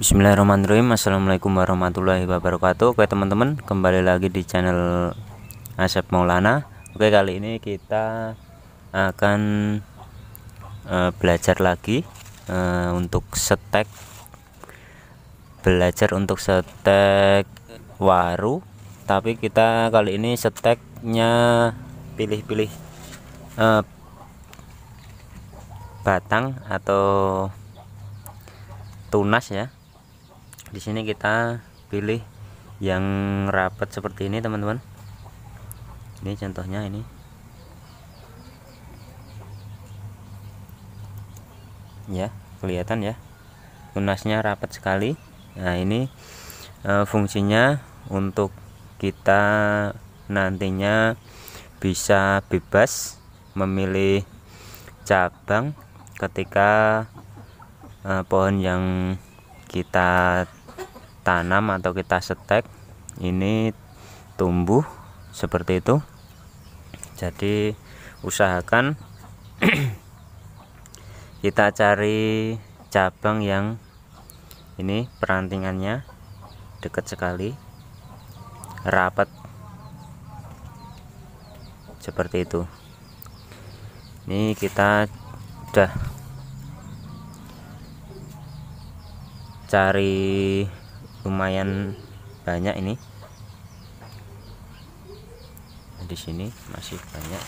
Bismillahirrahmanirrahim. Assalamualaikum warahmatullahi wabarakatuh. Oke teman-teman kembali lagi di channel Asep Maulana. Oke kali ini kita akan uh, belajar lagi uh, untuk setek belajar untuk setek waru. Tapi kita kali ini seteknya pilih-pilih uh, batang atau tunas ya di sini kita pilih yang rapat seperti ini teman-teman. Ini contohnya ini. Ya kelihatan ya. Tunasnya rapat sekali. Nah ini e, fungsinya untuk kita nantinya bisa bebas memilih cabang ketika eh, pohon yang kita tanam atau kita setek ini tumbuh seperti itu. Jadi usahakan kita cari cabang yang ini perantingannya dekat sekali rapat seperti itu. Ini kita udah cari lumayan banyak ini. Di sini masih banyak.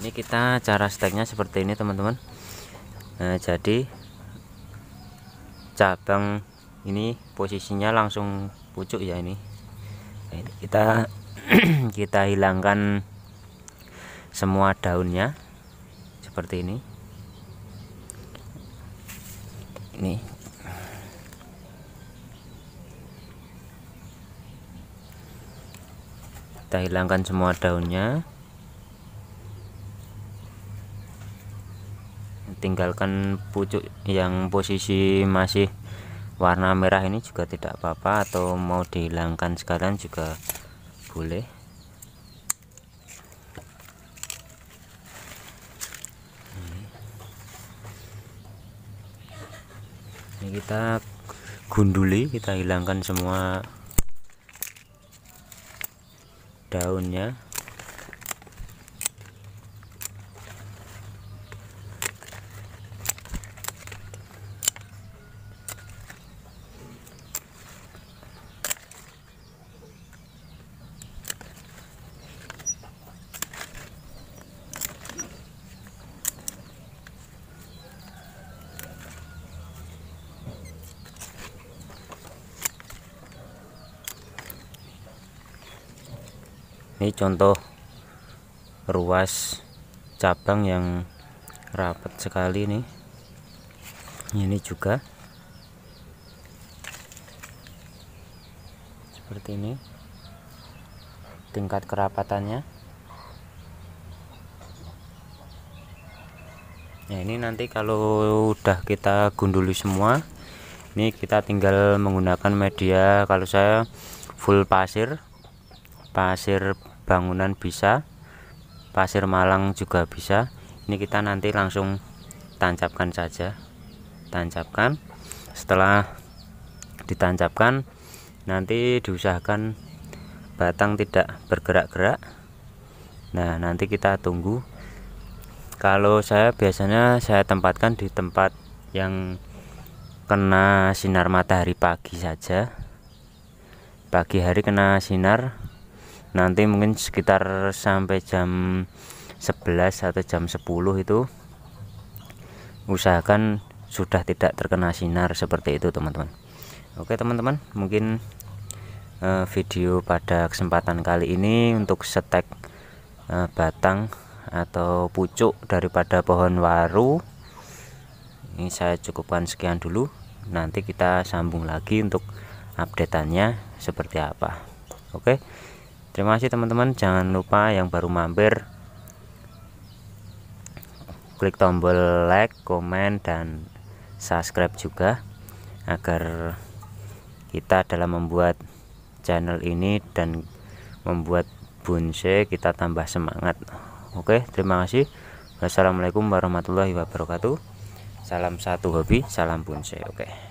Ini kita cara steknya seperti ini teman-teman. Nah, jadi cabang ini posisinya langsung pucuk ya ini. Nah, kita kita hilangkan semua daunnya seperti ini ini kita hilangkan semua daunnya. Tinggalkan pucuk yang posisi masih warna merah ini juga tidak apa-apa atau mau dihilangkan sekalian juga boleh ini kita gunduli kita hilangkan semua daunnya ini contoh ruas cabang yang rapat sekali nih. Ini juga seperti ini. Tingkat kerapatannya. Nah ini nanti kalau udah kita gunduli semua ini kita tinggal menggunakan media. Kalau saya full pasir pasir bangunan bisa pasir malang juga bisa. Ini kita nanti langsung tancapkan saja. Tancapkan. Setelah ditancapkan nanti diusahakan batang tidak bergerak-gerak. Nah nanti kita tunggu. Kalau saya biasanya saya tempatkan di tempat yang kena sinar matahari pagi saja. Pagi hari kena sinar nanti mungkin sekitar sampai jam 11 atau jam 10 itu usahakan sudah tidak terkena sinar seperti itu teman-teman. Oke teman-teman mungkin uh, video pada kesempatan kali ini untuk setek uh, batang atau pucuk daripada pohon waru. Ini saya cukupkan sekian dulu. Nanti kita sambung lagi untuk updateannya seperti apa. Oke terima kasih teman-teman. Jangan lupa yang baru mampir klik tombol like komen dan subscribe juga agar kita dalam membuat channel ini dan membuat bonsai kita tambah semangat. Oke terima kasih. Wassalamualaikum warahmatullahi wabarakatuh. Salam satu hobi salam bonsai oke